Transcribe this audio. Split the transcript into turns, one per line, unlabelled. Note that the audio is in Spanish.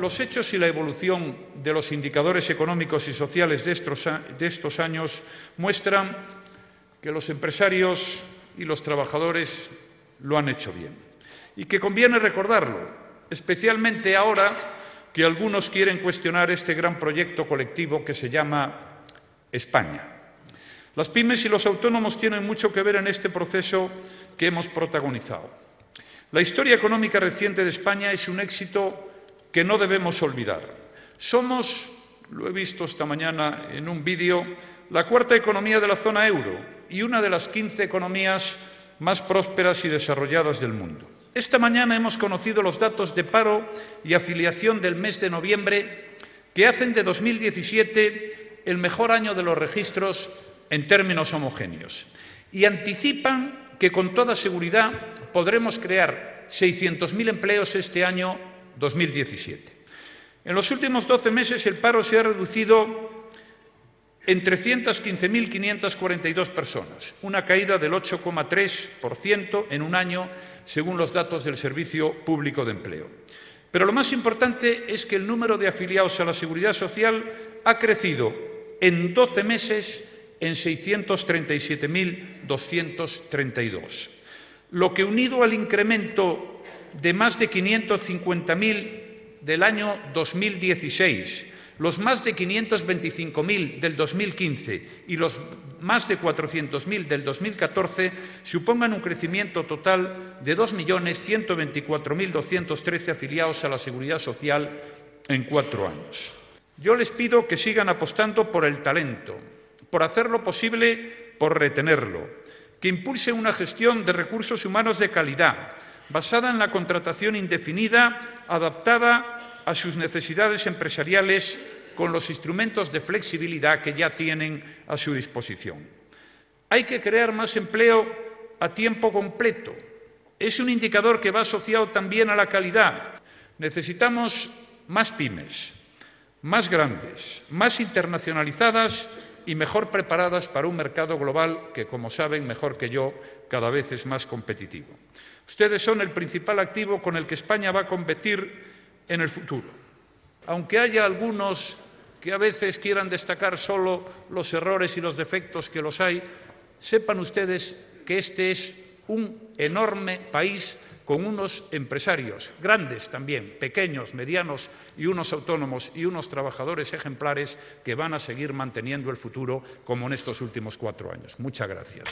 Los hechos y la evolución de los indicadores económicos y sociales de estos, años muestran que los empresarios y los trabajadores lo han hecho bien. Y que conviene recordarlo, especialmente ahora que algunos quieren cuestionar este gran proyecto colectivo que se llama España. Las pymes y los autónomos tienen mucho que ver en este proceso que hemos protagonizado. La historia económica reciente de España es un éxito que no debemos olvidar. Somos, lo he visto esta mañana en un vídeo, la cuarta economía de la zona euro y una de las 15 economías más prósperas y desarrolladas del mundo. Esta mañana hemos conocido los datos de paro y afiliación del mes de noviembre que hacen de 2017 el mejor año de los registros en términos homogéneos y anticipan que con toda seguridad podremos crear 600.000 empleos este año 2017. En los últimos 12 meses el paro se ha reducido en 315.542 personas, una caída del 8,3% en un año, según los datos del Servicio Público de Empleo. Pero lo más importante es que el número de afiliados a la Seguridad Social ha crecido en 12 meses en 637.232, lo que unido al incremento de más de 550.000 del año 2016, los más de 525.000 del 2015 y los más de 400.000 del 2014 supongan un crecimiento total de 2.124.213 afiliados a la Seguridad Social en cuatro años. Yo les pido que sigan apostando por el talento, por hacer lo posible por retenerlo, que impulse una gestión de recursos humanos de calidad, basada en la contratación indefinida, adaptada a sus necesidades empresariales con los instrumentos de flexibilidad que ya tienen a su disposición. Hay que crear más empleo a tiempo completo. Es un indicador que va asociado también a la calidad. Necesitamos más pymes, más grandes, más internacionalizadas y mejor preparadas para un mercado global que, como saben mejor que yo, cada vez es más competitivo. Ustedes son el principal activo con el que España va a competir en el futuro. Aunque haya algunos que a veces quieran destacar solo los errores y los defectos que los hay, sepan ustedes que este es un enorme país con unos empresarios, grandes también, pequeños, medianos y unos autónomos y unos trabajadores ejemplares que van a seguir manteniendo el futuro como en estos últimos cuatro años. Muchas gracias.